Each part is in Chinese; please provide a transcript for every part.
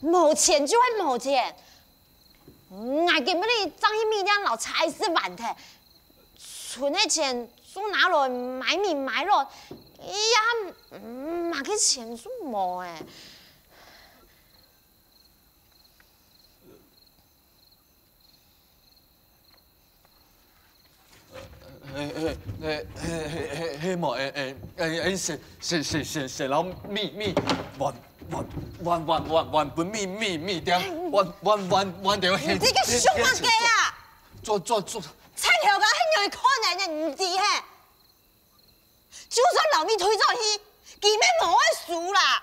没钱就会没钱。我给不你张一米两老差事万的，存的钱就拿来买米买肉，呀，买个钱就没哎。嘿嘿嘿嘿嘿嘿毛诶诶诶诶，谁谁谁谁谁老秘密万万万万万万不秘密秘掉，万万万万掉你这个熊阿哥啊！做做做，菜条个很容易可能的，唔知嘿。就算老米推走去，基本无会输啦。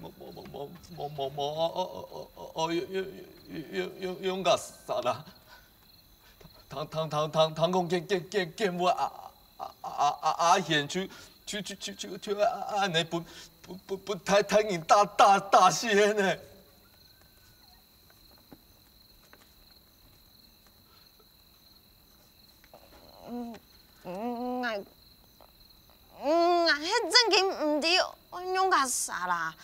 冇冇冇哦哦哦哦哦用用用用用个啥啦？唐唐唐唐唐公见见见见我阿阿阿阿阿贤去去去去去去安尼不不不不太太人大大大仙呢？嗯嗯我嗯啊迄阵间唔知用个啥啦。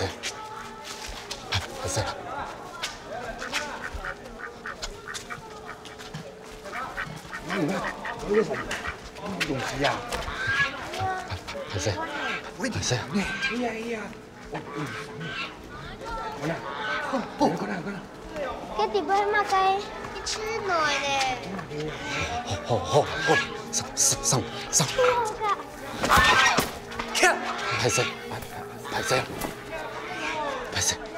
塞了，很塞了。你看，这呀？哎呀哎呀，我我？过来过来。这地方嘛，该你吃哪的？好，好，好，好，上上上上。看，海参，海参，海。せ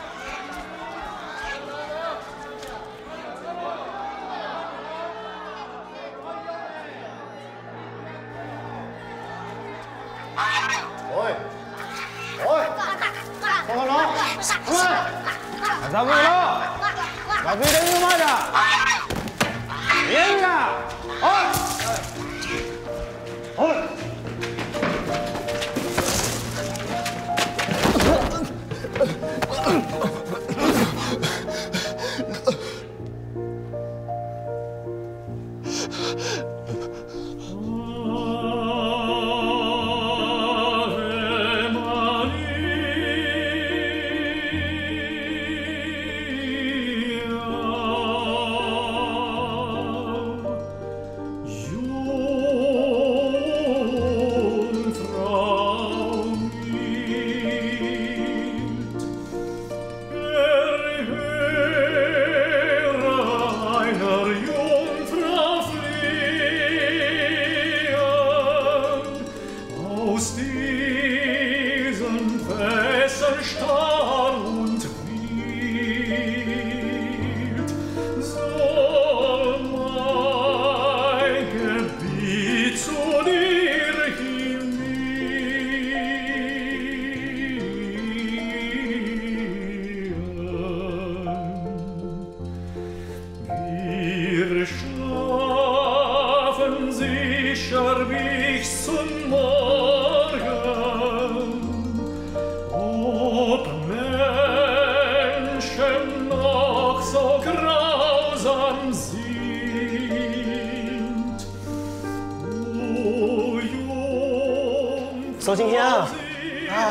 苏青兄，啊，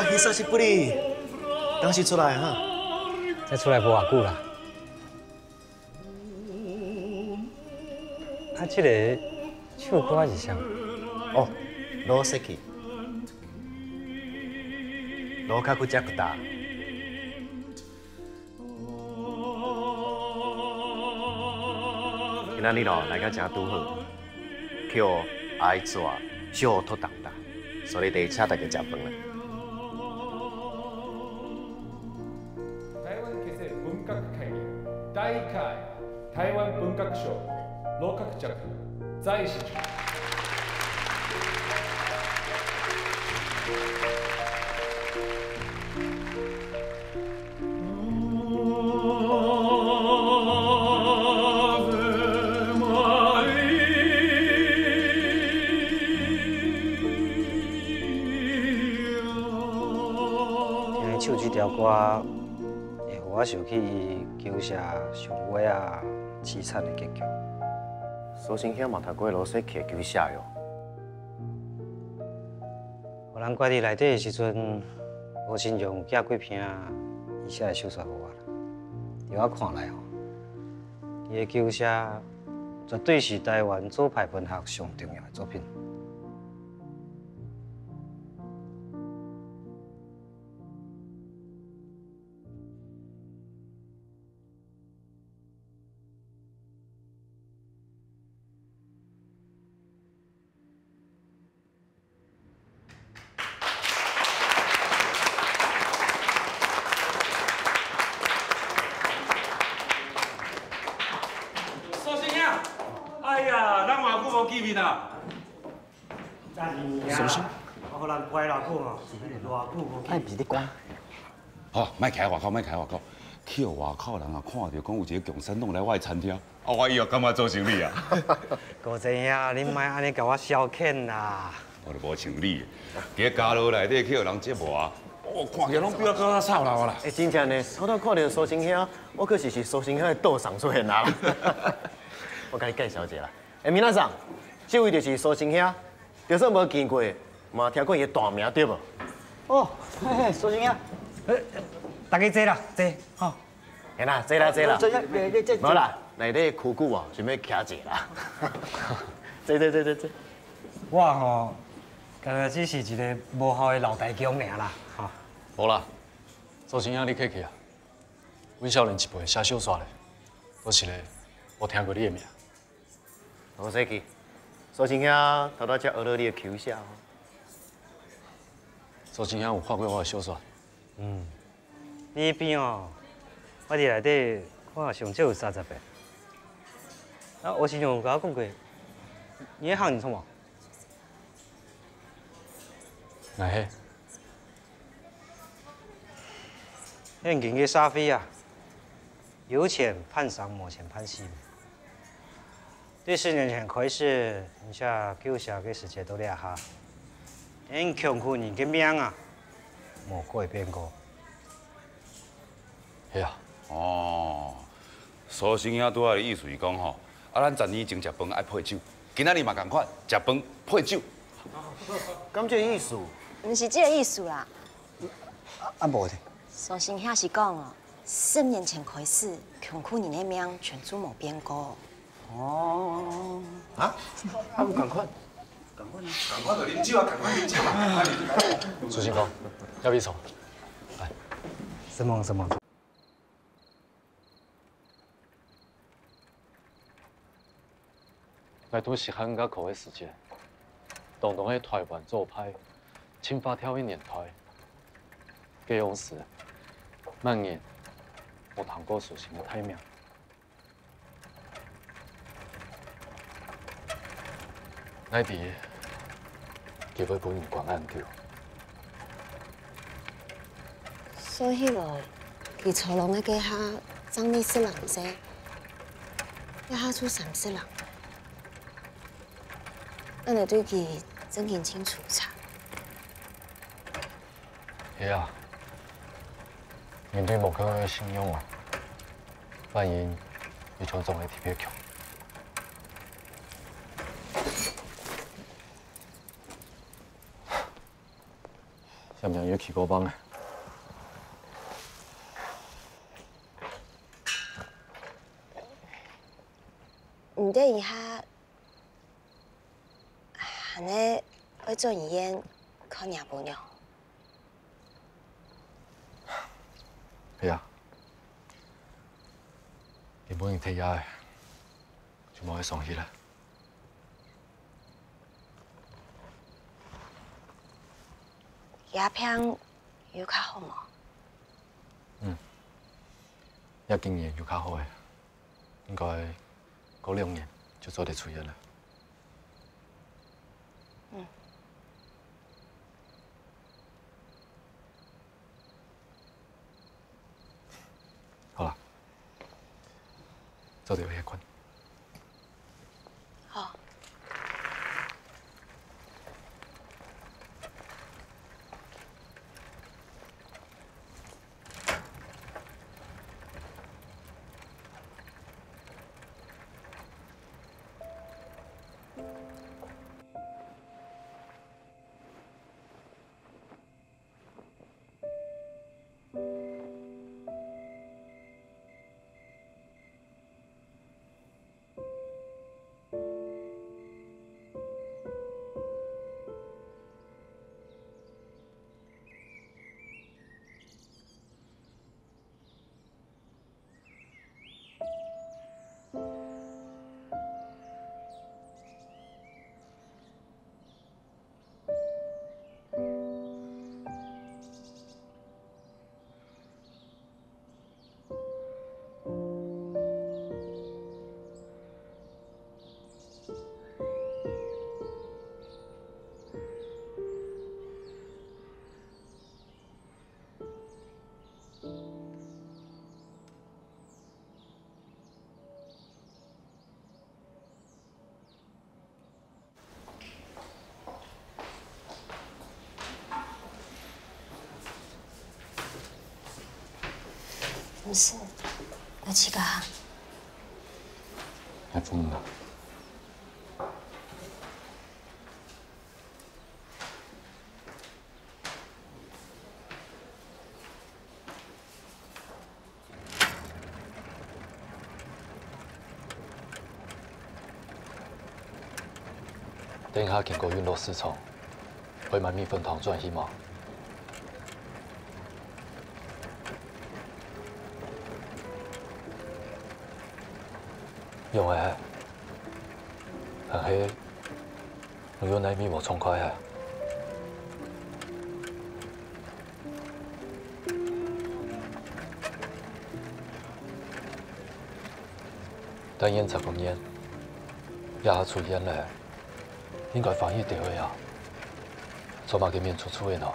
你说是不哩？当时出来哈？才出来不偌久啦。啊，这个唱歌是啥？哦，罗西奇，罗卡库加古达。今仔日咯来个真拄好，叫爱做小托当当，所以得请大家食饭啦。台湾結成文学会議第1回台湾文学賞老角着在市長条歌，会互我想起旧社上尾啊凄惨的结局。苏青兄嘛读过罗西奇的球下哟。互人拐伫内底的时阵，无亲像寄几片，伊写的小说给我啦。伫我看来吼，伊的旧社绝对是台湾左派文学上重要的作品。什么事？我互人拐偌久吼，偌久无爱比你讲。好，莫徛外口，莫徛外口，去互外口人啊看到讲有一个共产党来我的餐厅，啊，我以后感觉做生理啊。高真兄，你莫安尼甲我消遣啦！我就无像你，伫家楼内底去有人折磨啊，哦，看起来拢比我较臭闹啦。哎，真正呢，我当看到苏青兄，我可是是苏青兄的道上出现啦。我甲你介绍一下啦，哎，明仔上，这位就是苏青兄，就算无见过，嘛听过伊的大名对无？哦，嘿嘿，苏先生，呃，大家坐啦，坐，好。哎啦，坐啦坐啦，坐下，你你这。无啦，内底苦久啊，准备徛一下啦。坐坐坐坐坐。我吼，刚才只是一个无效的老大强尔啦，哈。无啦，周先生你客气啊。阮少年一辈写小说的，我是嘞，我听过你的名。好势去，苏青兄偷偷才学了你的球下。周先生有看过我的小说？嗯，你迄边哦，我伫内底看上少有三十遍。啊，我先生有甲我讲过，你的行你创无？哪嘿？那人个沙飞啊，有钱判上，没钱判死。对四年前开始，你下救下个世界都了下，因穷苦人的命啊，无改变过。是啊。哦，苏先生拄仔的意思是讲吼，啊，咱十年前食饭爱配酒，今仔日嘛共款，食饭配酒。咁这意思？不是这个意思啦。啊无的。苏先兄是讲哦，四年前开始，穷苦人的命全都无变过。哦。啊？还不赶快？赶快呢？赶快就啉酒啊，共款啉酒啊！苏先生，要不要走？来，什么什么？来都是汉甲口的时间，动动的台湾做派，青花挑一年台，给勇士，蔓延，我谈过属性的太命。乃伫叫佢本唔管案叫。所以来，伫初龙的家下，张力是人者，一下出三世人，咱得对佢真认清楚查。是啊，面对目标的信用啊，反映你就总会特别强。想不想约起过帮啊？唔得一下，安尼要做医院看廿半娘。係啊，你本應睇下，就冇去上去啦。鸦片有较好冇？一經驗有较好嘅，應該嗰兩年就做得出院了。嗯。好啦，早啲去困。不是，我去个哈。还疯了？等下经过云落市场，会买蜜蜂糖转去吗？用的，但是我用奶米无冲开的。等烟才公烟，压出烟来，应该防疫掉的呀，做嘛给面出出的呢？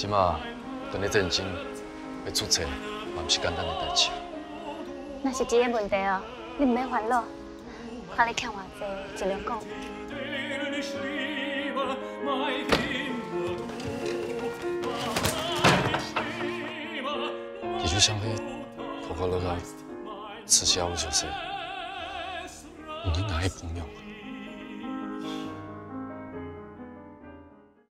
即马跟你战争要出册，嘛毋是简单的代志。那是这个问题哦，你唔免烦恼。看你欠偌济，尽量讲。你就想你快快乐乐，吃下午就是，你哪一朋友？